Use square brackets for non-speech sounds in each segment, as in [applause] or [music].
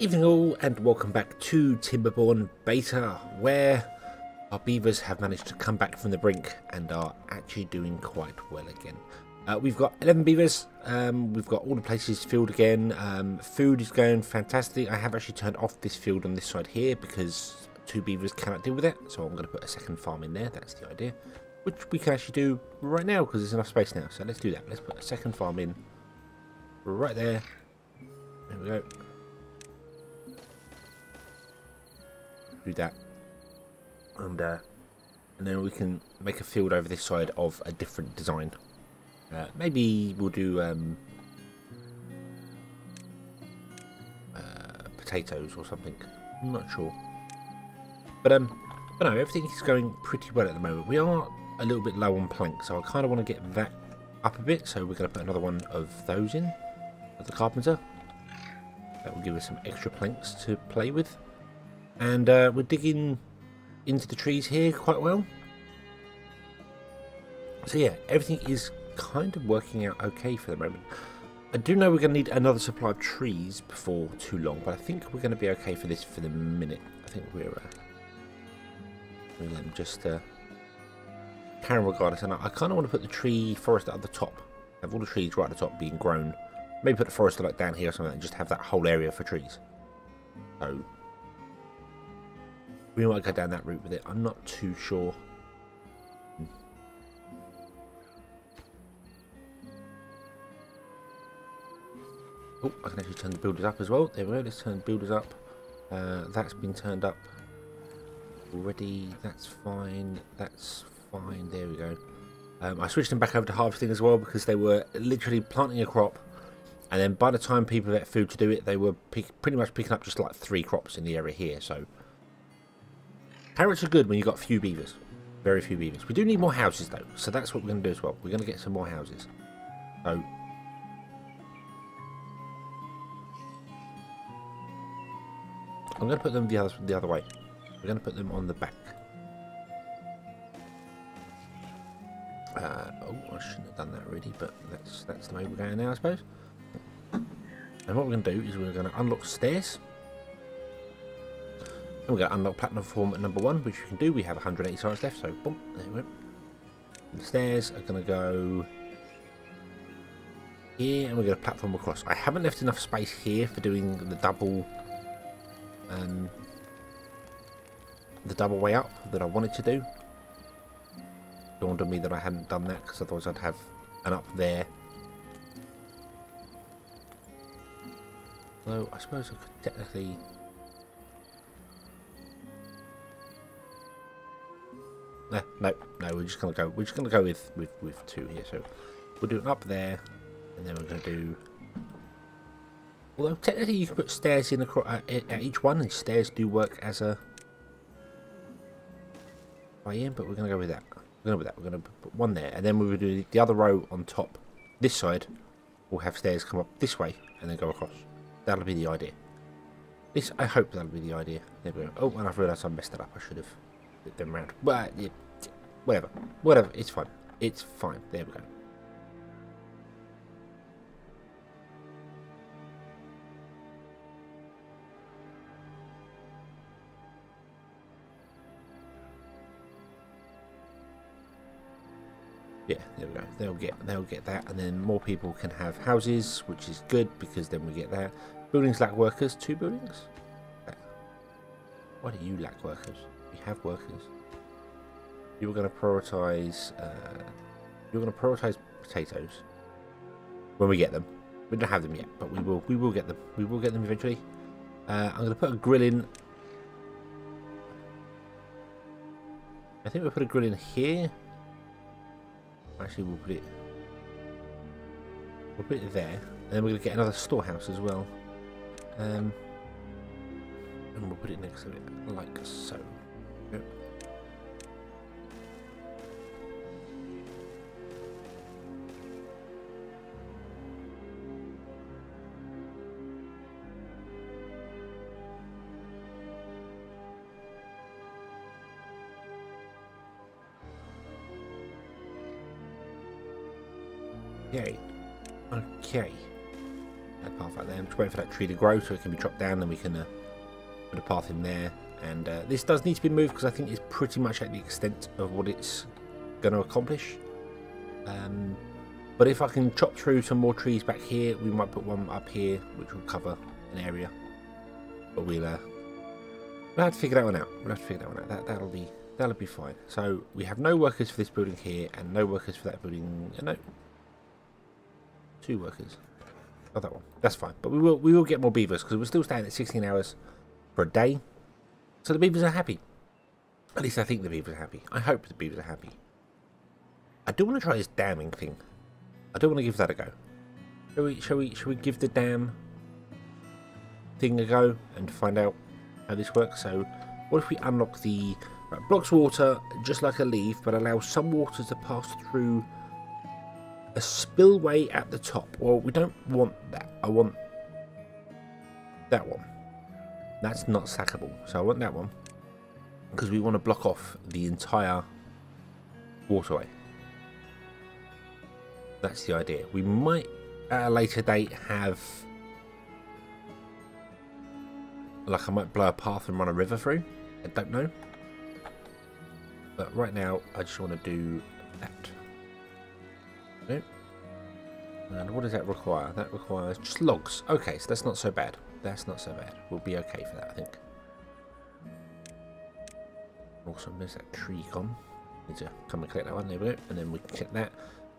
Evening all and welcome back to Timberborn Beta where our beavers have managed to come back from the brink and are actually doing quite well again. Uh, we've got 11 beavers, um, we've got all the places filled again, um, food is going fantastic. I have actually turned off this field on this side here because two beavers cannot deal with it so I'm going to put a second farm in there, that's the idea. Which we can actually do right now because there's enough space now so let's do that. Let's put a second farm in right there. There we go. Do that. And uh, and then we can make a field over this side of a different design. Uh, maybe we'll do um, uh, potatoes or something. I'm not sure. But um but no everything is going pretty well at the moment. We are a little bit low on planks so I kind of want to get that up a bit. So we're going to put another one of those in of the carpenter. That will give us some extra planks to play with and uh, we're digging into the trees here quite well. So yeah, everything is kind of working out okay for the moment. I do know we're going to need another supply of trees before too long, but I think we're going to be okay for this for the minute. I think we're uh, let just uh, carry regardless. And I, I kind of want to put the tree forest at the top. Have all the trees right at the top being grown. Maybe put the forest like down here or something, and just have that whole area for trees. So we might go down that route with it. I'm not too sure. Oh, I can actually turn the builders up as well. There we go. Let's turn builders up. Uh, that's been turned up already. That's fine. That's fine. There we go. Um, I switched them back over to harvesting as well because they were literally planting a crop and then by the time people had food to do it they were pretty much picking up just like three crops in the area here so Carrots are good when you've got few beavers. Very few beavers. We do need more houses though, so that's what we're going to do as well. We're going to get some more houses. So... I'm going to put them the other, the other way. We're going to put them on the back. Uh, oh, I shouldn't have done that already, but that's, that's the way we're going now, I suppose. And what we're going to do is we're going to unlock stairs. And we're going to unlock platinum form at number one, which we can do. We have 180 stars left, so boom, there we go. The stairs are going to go here, and we're going to platform across. I haven't left enough space here for doing the double, um, the double way up that I wanted to do. Dawned on me that I hadn't done that because otherwise I'd have an up there. Though I suppose I could technically No, no. We're just gonna go. We're just gonna go with with with two here. So we'll do it up there, and then we're gonna do. Although technically you can put stairs in across, at, each one, and stairs do work as a oh way in. But we're gonna go with that. We're gonna go with that. We're gonna put one there, and then we will do the other row on top. This side, we'll have stairs come up this way and then go across. That'll be the idea. This, I hope that'll be the idea. There we go. Oh, and I've realised I messed it up. I should have them around. But yeah, whatever, whatever. It's fine. It's fine. There we go. Yeah, there we go. They'll get they'll get that, and then more people can have houses, which is good because then we get that. Buildings lack workers. Two buildings. Why do you lack workers? Have workers. You were going to prioritize. Uh, you're going to prioritize potatoes when we get them. We don't have them yet, but we will. We will get them. We will get them eventually. Uh, I'm going to put a grill in. I think we'll put a grill in here. Actually, we'll put it. We'll put it there, and then we're going to get another storehouse as well. Um, and we'll put it next to it like so. Okay. Okay. That path out there. I'm just waiting for that tree to grow so it can be chopped down and we can uh, put a path in there. And uh, this does need to be moved because I think it's pretty much at the extent of what it's going to accomplish. Um, but if I can chop through some more trees back here, we might put one up here, which will cover an area. But we'll, uh, we'll have to figure that one out. We'll have to figure that one out. That, that'll be that'll be fine. So we have no workers for this building here, and no workers for that building. Uh, no, two workers. Oh, that one. That's fine. But we will we will get more beavers because we're still staying at 16 hours for a day. So the beavers are happy. At least I think the beavers are happy. I hope the beavers are happy. I do want to try this damming thing. I do want to give that a go. Shall we? Shall we? Shall we give the dam thing a go and find out how this works? So, what if we unlock the right, blocks water just like a levee, but allows some water to pass through a spillway at the top? Well, we don't want that. I want that one. That's not sackable, so I want that one because we want to block off the entire waterway. That's the idea. We might, at a later date, have... Like, I might blow a path and run a river through. I don't know. But right now, I just want to do that. Okay. And what does that require? That requires just logs. Okay, so that's not so bad. That's not so bad. We'll be okay for that, I think. Awesome, there's that tree gone. Need to come and collect that one, there we go. And then we can check that.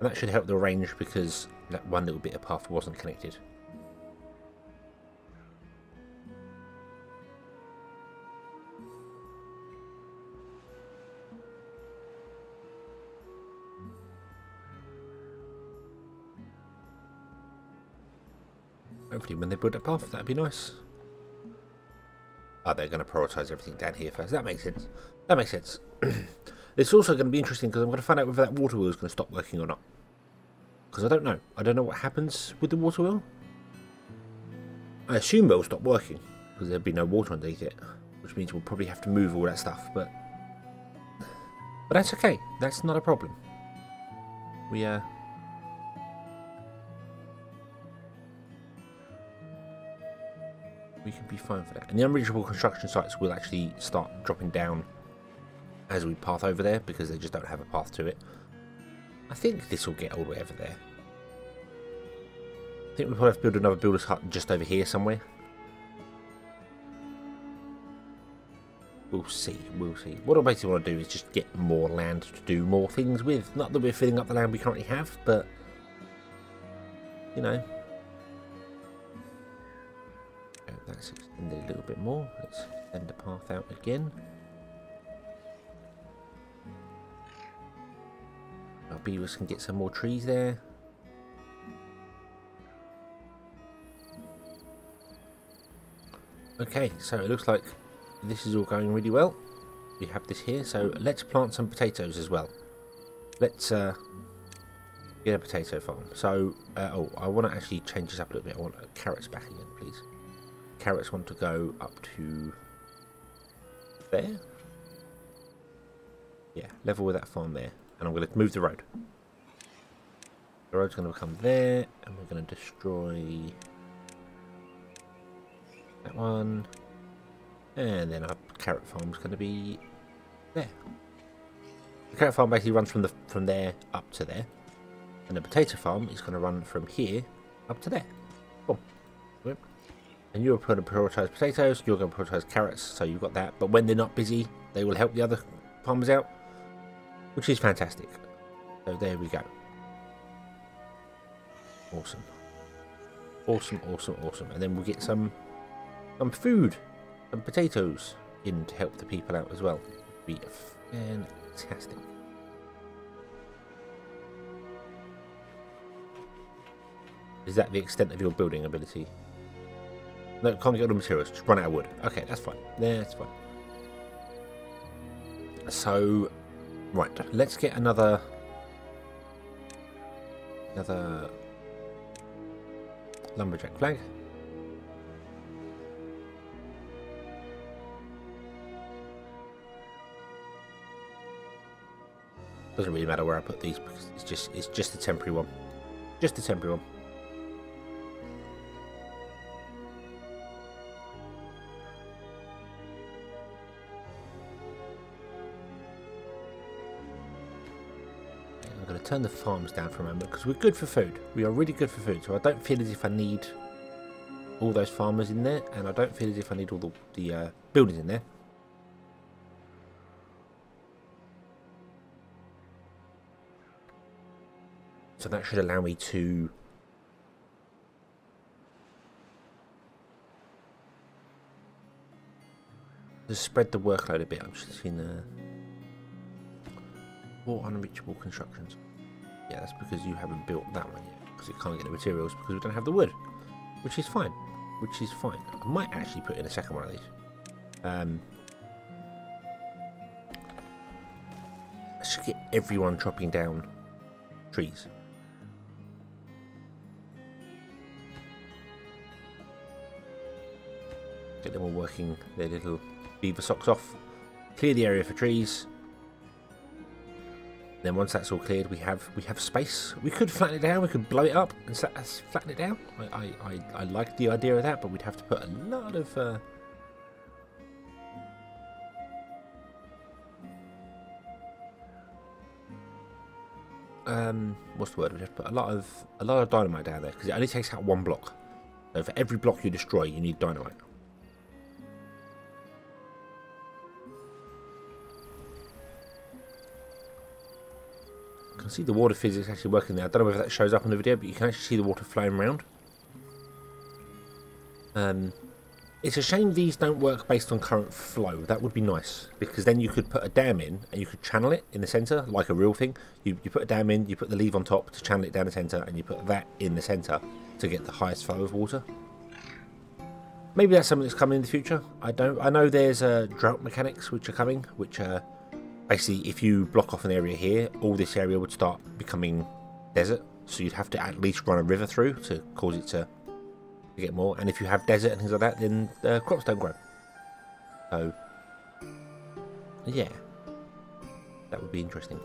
And that should help the range because that one little bit of path wasn't connected. When they build a path, that'd be nice. Oh, they're going to prioritise everything down here first. That makes sense. That makes sense. [clears throat] It's also going to be interesting because I'm going to find out whether that water wheel is going to stop working or not. Because I don't know. I don't know what happens with the water wheel. I assume it will stop working because there'll be no water underneath it, which means we'll probably have to move all that stuff. But but that's okay. That's not a problem. We uh. We can be fine for that. And the unreachable construction sites will actually start dropping down as we path over there because they just don't have a path to it. I think this will get all the way over there. I think we probably have to build another builder's hut just over here somewhere. We'll see, we'll see. What I basically want to do is just get more land to do more things with. Not that we're filling up the land we currently have, but, you know. Oh, that's extended a little bit more. Let's extend the path out again. Our beavers can get some more trees there. Okay, so it looks like this is all going really well. We have this here, so let's plant some potatoes as well. Let's uh, get a potato farm. So, uh, oh, I want to actually change this up a little bit. I want carrots back again, please. Carrots want to go up to there. Yeah, level with that farm there and I'm going to move the road. The road's going to come there, and we're going to destroy that one, and then our carrot farm's going to be there. The carrot farm basically runs from the from there up to there, and the potato farm is going to run from here up to there. Boom. And you're going to prioritise potatoes, you're going to prioritise carrots, so you've got that. But when they're not busy, they will help the other farmers out which is fantastic. So there we go. Awesome. Awesome, awesome, awesome. And then we'll get some some food, some potatoes in to help the people out as well. Be fantastic. Is that the extent of your building ability? No, can't get all the materials. Just run out of wood. Okay, that's fine. Yeah, that's fine. So Right, let's get another... Another... Lumberjack flag. Doesn't really matter where I put these because it's just it's just a temporary one. Just a temporary one. Turn the farms down for a moment because we're good for food. We are really good for food, so I don't feel as if I need all those farmers in there, and I don't feel as if I need all the, the uh, buildings in there. So that should allow me to spread the workload a bit. I'm just seeing the four unreachable constructions. That's because you haven't built that one yet because it can't get the materials because we don't have the wood, which is fine. Which is fine. I might actually put in a second one of these. Um, I should get everyone chopping down trees. Get them all working their little beaver socks off. Clear the area for trees. Then once that's all cleared, we have we have space. We could flatten it down. We could blow it up and flatten it down. I I, I, I like the idea of that, but we'd have to put a lot of. Uh, um, what's the word? We have to put a lot of a lot of dynamite down there because it only takes out one block. So for every block you destroy, you need dynamite. Can see the water physics actually working there. I don't know whether that shows up on the video, but you can actually see the water flowing around. Um, it's a shame these don't work based on current flow. That would be nice, because then you could put a dam in and you could channel it in the centre, like a real thing. You, you put a dam in, you put the levee on top to channel it down the centre, and you put that in the centre to get the highest flow of water. Maybe that's something that's coming in the future. I don't. I know there's uh, drought mechanics which are coming, which are basically if you block off an area here, all this area would start becoming desert. So you'd have to at least run a river through to cause it to, get more. And if you have desert and things like that, then the crops don't grow. So, yeah, that would be interesting.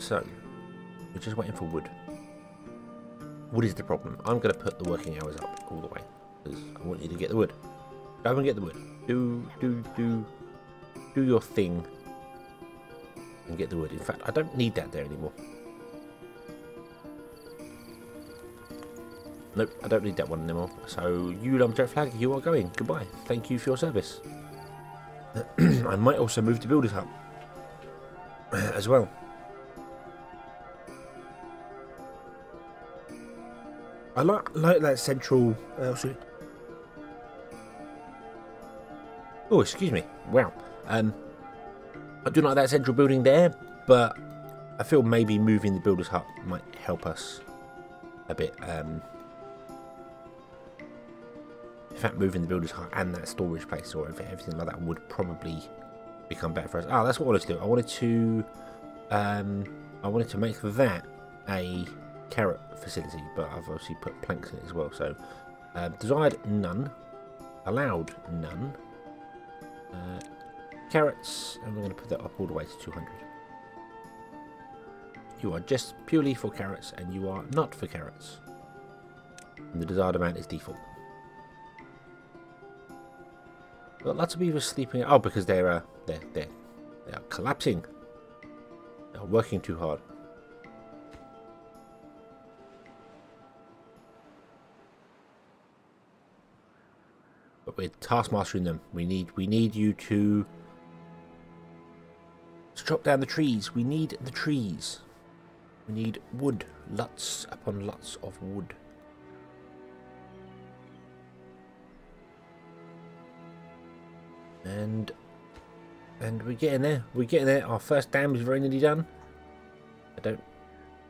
So just waiting for wood. Wood is the problem. I'm going to put the working hours up all the way. Because I want you to get the wood. Go and get the wood. Do, do, do, do your thing. And get the wood. In fact, I don't need that there anymore. Nope, I don't need that one anymore. So, you Lumberjack Flag, you are going. Goodbye. Thank you for your service. [clears throat] I might also move to Builder's Hut [clears throat] as well. I like like that central. Uh, oh, excuse me. Wow. Um, I do like that central building there, but I feel maybe moving the builder's hut might help us a bit. Um, in fact, moving the builder's hut and that storage place or everything like that would probably become better for us. Ah, that's what I wanted to do. I wanted to, um, I wanted to make that a carrot facility, but I've obviously put planks in it as well. So uh, desired none, allowed none, uh, carrots, and we're going to put that up all the way to 200. You are just purely for carrots, and you are not for carrots. And the desired amount is default. Got lots of beavers sleeping. Oh, because they're uh, they're they're they are collapsing. They're working too hard. We're taskmastering them. We need we need you to, to chop down the trees. We need the trees. We need wood, lots upon lots of wood. And and we're getting there. We're getting there. Our first dam is very nearly done. I don't.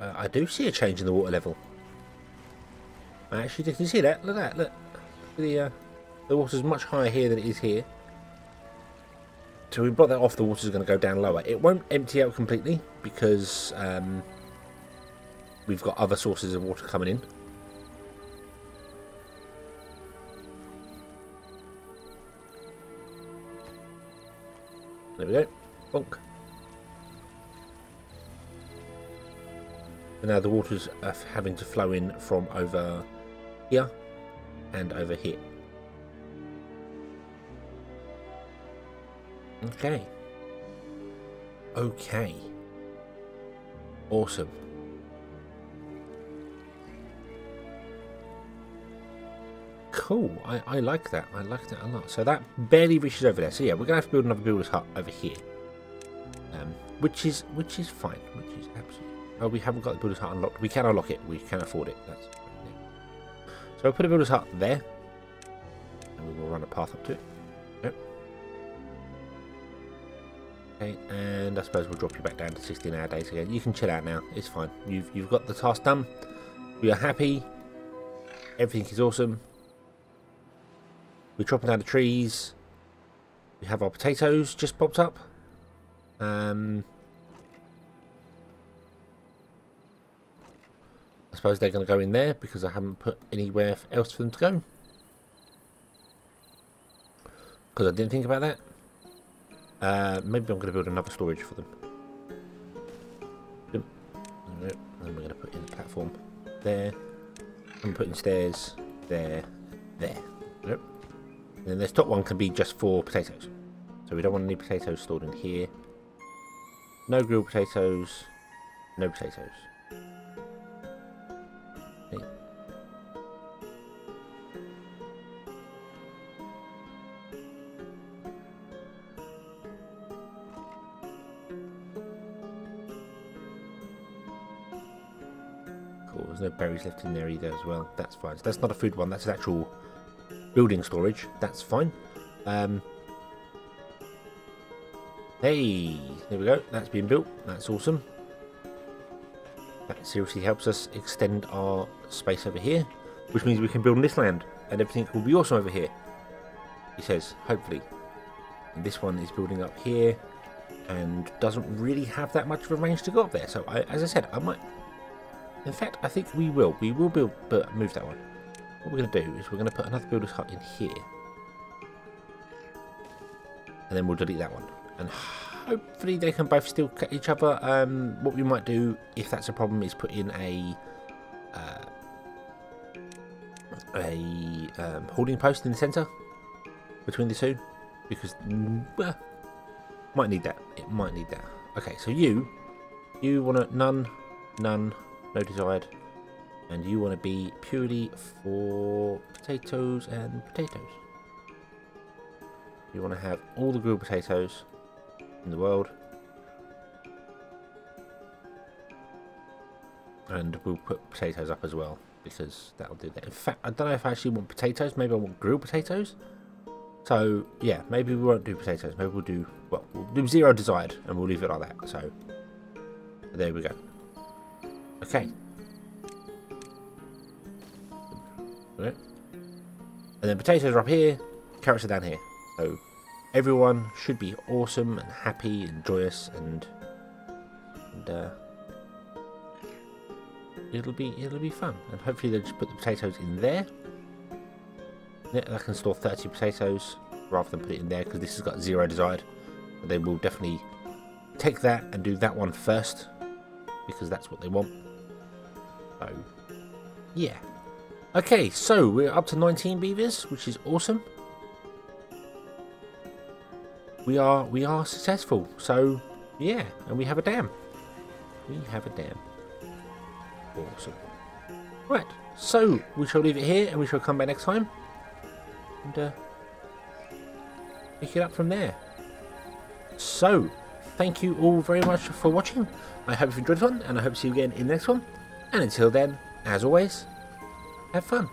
Uh, I do see a change in the water level. I actually did. You see that? Look at that. Look. Look at the. Uh, the water's much higher here than it is here. So we block that off, the water's going to go down lower. It won't empty out completely because um, we've got other sources of water coming in. There we go. Bonk. And now the water's uh, having to flow in from over here and over here. Okay. Okay. Awesome. Cool. I, I like that. I like that a lot. So that barely reaches over there. So yeah, we're gonna have to build another builder's hut over here. Um, which is which is fine. Which is absolutely. Oh, we haven't got the builder's hut unlocked. We can unlock it. We can afford it. That's. So I'll put a builder's hut there, and we will run a path up to it. Okay, and I suppose we'll drop you back down to 16 hour days again. You can chill out now. It's fine. You've you've got the task done. We are happy. Everything is awesome. We're chopping down the trees. We have our potatoes just popped up. Um, I suppose they're going to go in there because I haven't put anywhere else for them to go. Because I didn't think about that. Uh, maybe I'm going to build another storage for them. Yep. And we're going to put in a platform there. I'm putting stairs there, there. Yep. And then this top one can be just for potatoes. So we don't want any potatoes stored in here. No grilled potatoes. No potatoes. No berries left in there either as well. That's fine. So that's not a food one, that's an actual building storage. That's fine. Um, hey, there we go. That's been built. That's awesome. That seriously helps us extend our space over here, which means we can build on this land and everything will be awesome over here. He says, hopefully. And this one is building up here and doesn't really have that much of a range to go up there. So, I, as I said, I might. In fact, I think we will. We will build, but move that one. What we're going to do is we're going to put another builder's hut in here. And then we'll delete that one. And hopefully they can both still cut each other. Um, what we might do, if that's a problem, is put in a uh, a um, holding post in the centre between the two. Because, mm, well, might need that. It might need that. Okay, so you, you want to none, none, no desired, and you want to be purely for potatoes and potatoes. You want to have all the grilled potatoes in the world. And we'll put potatoes up as well, because that'll do that. In fact, I don't know if I actually want potatoes. Maybe I want grilled potatoes. So, yeah, maybe we won't do potatoes. Maybe we'll do, well, we'll do zero desired, and we'll leave it like that. So, there we go. Okay. And then potatoes are up here, carrots are down here. So everyone should be awesome and happy and joyous and and uh, it'll be it'll be fun. And hopefully they'll just put the potatoes in there. Yeah, I can store 30 potatoes rather than put it in there because this has got zero desired. But they will definitely take that and do that one first because that's what they want. So, yeah. Okay, so we're up to 19 beavers, which is awesome. We are we are successful. So yeah, and we have a dam. We have a dam. Awesome. Right, so we shall leave it here, and we shall come back next time and uh, pick it up from there. So, thank you all very much for watching. I hope you've enjoyed this one, and I hope to see you again in the next one. And until then, as always, have fun.